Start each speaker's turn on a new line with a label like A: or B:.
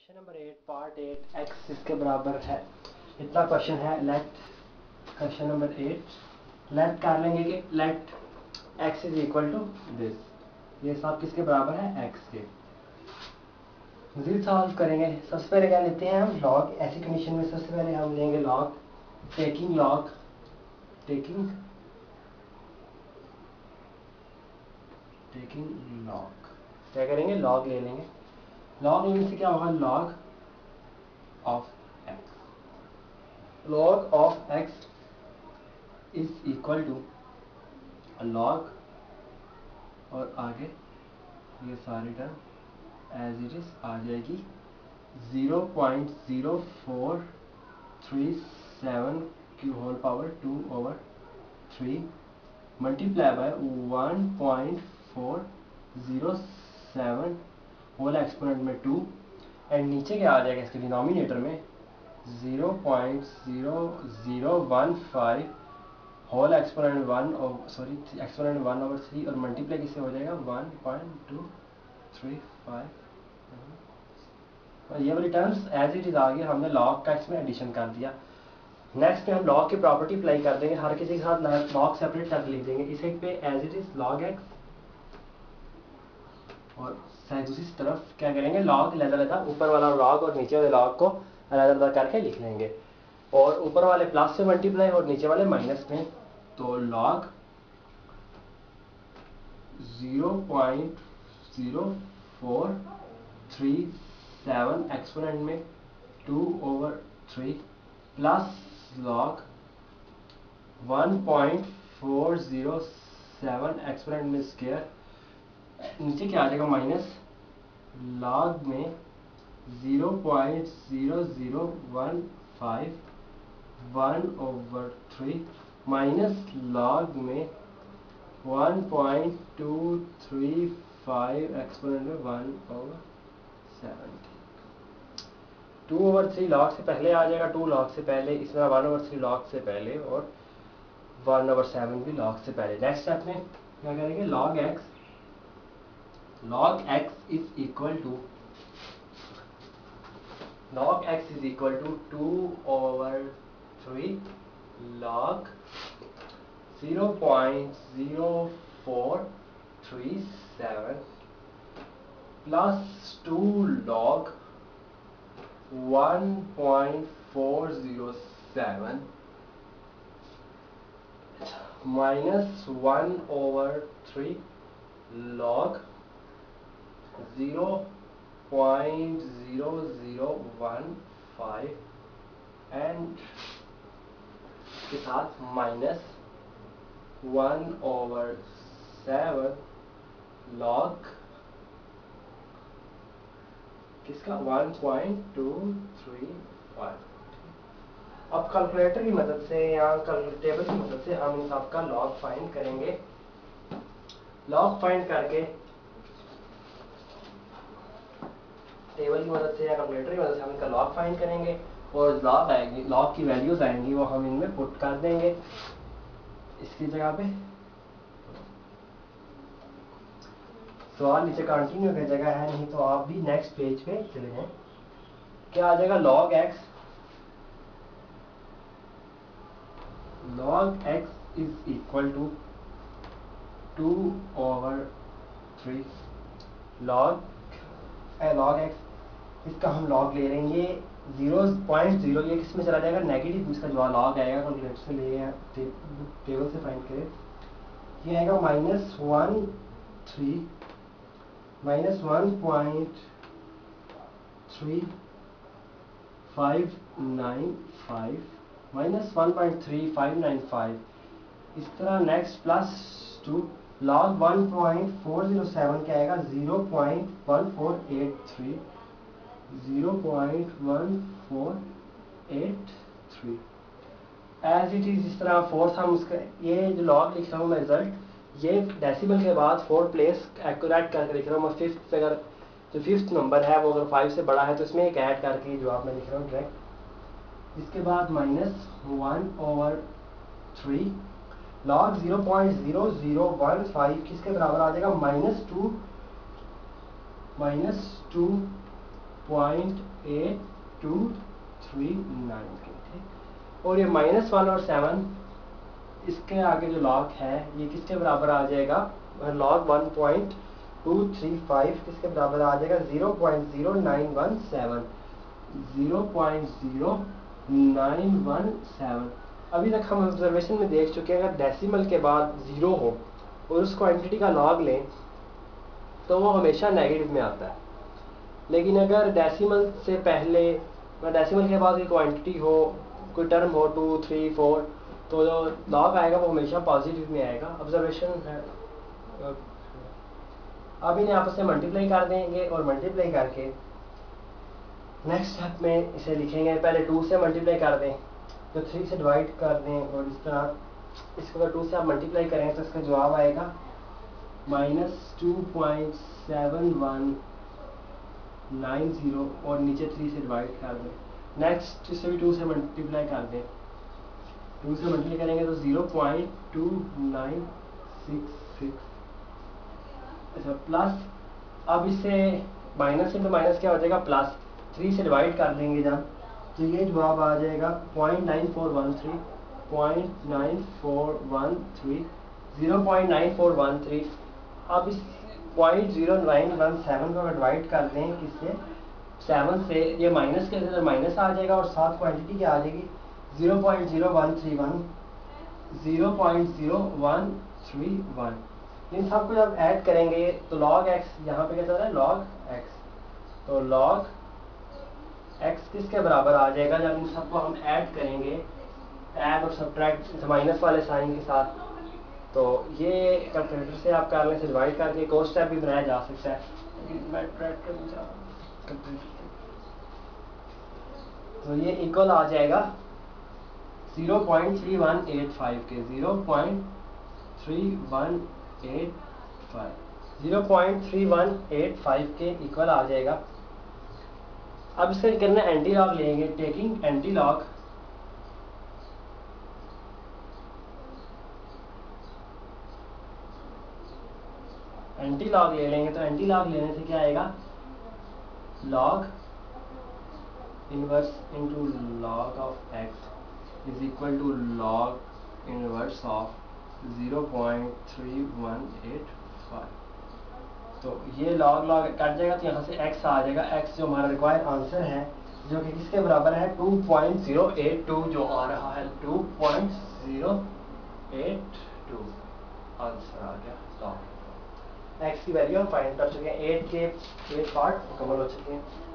A: Question number eight part eight x इसके बराबर है। इतना क्वेश्चन है let question number eight let कर लेंगे कि let x is equal to this ये सब किसके बराबर है? एक्स के। मजीद सॉल्व करेंगे। सबसे पहले क्या लेते हैं हम? लॉग ऐसी कंडीशन में सबसे पहले हम लेंगे log taking log taking taking log क्या करेंगे? लॉग ले लेंगे। लॉग लेने से क्या होगा log of x log of x is equal to log और आगे ये सारी टर्म एज इट इज़ आ जाएगी zero point zero four three seven की whole power two over three multiply by one point four zero seven whole exponent में two and नीचे क्या आ जाएगा इसके डिनोमिनेटर में? Zero point zero zero one five whole exponent one और sorry exponent one over three और multiply किससे हो जाएगा? One point two three five और ये वाली टर्म्स एज इट इज़ आ गया हमने लॉग का इसमें एडिशन कर दिया। नेक्स्ट में हम लॉग की प्रॉपर्टी अप्लाई कर देंगे। हर किसी के साथ लॉग सेपरेट करके लिख देंगे। इस एक पे as it is log x और दूसरी तरफ़ क्या करेंगे? लॉग अलग अलग ऊपर वाला लॉग और नीचे वाले लॉग को अलग अलग करके लिख लेंगे। और ऊपर वाले प्लस से मल्टीप्लाई और नीचे वाले माइनस में तो log zero point zero four three seven exponent में two over three plus log one point four zero seven exponent में स्केयर नीचे क्या आ जाएगा? माइनस लॉग में zero point zero zero one five one over three minus log में one point two three five exponent one over seventy two over three log से पहले आ जाएगा टू लॉग से पहले इसमें वन ओवर थ्री लॉग से पहले और वन ओवर सेवन भी लॉग से पहले. नेक्स्ट स्टेप में क्या करेंगे? Log x log x is equal to log x is equal to 2 over 3 log 0.0437 plus 2 log 1.407 minus 1 over 3 log zero point zero zero one five and के साथ minus one over seven log किसका? One point two three five अब calculator की मदद से या table की मदद से हम इन सबका लॉग फाइंड करेंगे। लॉग फाइंड करके टेबल की मदद से या कैलकुलेटर की मदद से हम इनका लॉग फाइंड करेंगे और लॉग आएगी लॉग की वैल्यूज़ आएँगी, वो हम इनमें पुट कर देंगे। इसकी जगह पे। सवाल नीचे कंटिन्यू की जगह है, नहीं तो आप भी नेक्स्ट पेज पे चले जाएँ। क्या आ जाएगा? Log x log x is equal to 2 over 3 log log x इसका हम लॉग ले रहे हैं, ये ज़ीरो पॉइंट ज़ीरो ये किसमें चला जाएगा? नेगेटिव इसका जो लॉग आएगा कैलकुलेटर से ले टेबल से फाइंड करें। ये आएगा minus one three minus one point three five nine five minus one point three five nine five इस तरह next plus two log one point four zero seven क्या आएगा zero point one four eight three zero point one four eight three as it is इस तरह fourth हम उसका, ये जो लॉग लिख रहा हूँ मैं रिज़ल्ट ये डेसिमल के बाद फोर्थ प्लेस एक्यूरेट करके लिख रहा हूँ मैं फिफ्थ अगर, जो फिफ्थ नंबर है, वो अगर फाइव से बड़ा है तो इसमें एक ऐड करके जो आप मैं लिख रहा हूँ डायरेक्ट इसके बाद minus one over three log zero point zero zero one five किसके बराबर आ जाएगा? Minus two minus two point eight two three nine के ठीक और ये माइनस वन और सेवन इसके आगे जो लॉग है, ये किसके बराबर आ जाएगा? Log one point two three five किसके बराबर आ जाएगा? Zero point zero nine one seven zero point zero nine one seven अभी तक हम ऑब्जर्वेशन में देख चुके हैं, अगर डेसिमल के बाद ज़ीरो हो और उस क्वांटिटी का लॉग लें तो वो हमेशा नेगेटिव में आता है। लेकिन अगर डेसिमल से पहले डेसिमल के बाद कोई क्वांटिटी हो, कोई टर्म हो टू थ्री फोर तो जो लॉग आएगा वो हमेशा पॉजिटिव में आएगा। ऑब्जर्वेशन है। अब इन्हें आपस में मल्टीप्लाई कर देंगे और मल्टीप्लाई करके नेक्स्ट स्टेप में इसे लिखेंगे। पहले टू से मल्टीप्लाई कर दें तो थ्री से डिवाइड कर दें और इस तरह इसको अगर टू से आप मल्टीप्लाई करेंगे तो इसका जवाब आएगा minus two point seven one nine zero और नीचे थ्री से डिवाइड कर दें। नेक्स्ट इसे भी टू से मल्टीप्लाई कर दें टू से मल्टीप्लाई करेंगे तो zero point two nine six six अच्छा प्लस अब इसे माइनस इंटू माइनस क्या हो जाएगा? प्लस थ्री से डिवाइड कर देंगे जब तो ये जवाब आ जाएगा point nine four one three point nine four one three zero point nine four one three अब इस point zero nine one seven को अगर डिवाइड कर दें किससे? सेवन से, ये माइनस के अंदर माइनस आ जाएगा और साथ क्वांटिटी क्या आ जाएगी? Zero point zero one three one zero point zero one three one इन सबको जब ऐड करेंगे तो लॉग एक्स यहाँ पे क्या चल रहा है? लॉग एक्स तो लॉग एक्स किसके बराबर आ जाएगा? जब इन सबको हम ऐड करेंगे ऐड और सब्ट्रैक्ट माइनस वाले साइन के साथ। तो ये कैलकुलेटर से आप कर लें से डिवाइड करके और स्टेप भी बनाया जा सकता है। तो ये इक्वल आ जाएगा 0.3185 के 0.3185 0.3185 के इक्वल आ जाएगा। अब इसका करना एंटी लॉग लेंगे taking anti log anti log ले लेंगे तो एंटी लॉग लेने से क्या आएगा? Log inverse into log of x is equal to log inverse of 0.3185 तो ये लॉग लॉग कट जाएगा तो यहाँ से x आ जाएगा। x जो हमारा रिक्वायर्ड आंसर है, जो कि किसके बराबर है? 2.082 जो आ रहा है। 2.082 आंसर आ गया लॉग x की वैल्यू हम फाइंड कर चुके हैं 8 के 8 पार्ट मुकम्मल हो चुके हैं